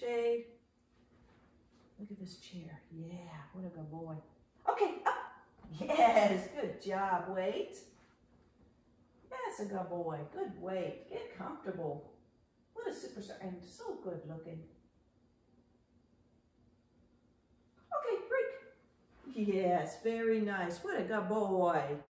Shade. Look at this chair. Yeah, what a good boy. Okay, up. Yes, good job. Wait. That's a good boy. Good weight. Get comfortable. What a superstar. And so good looking. Okay, break. Yes, very nice. What a good boy.